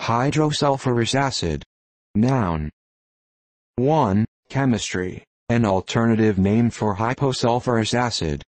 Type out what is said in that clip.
Hydrosulfurous acid. Noun. 1. Chemistry. An alternative name for hyposulfurous acid.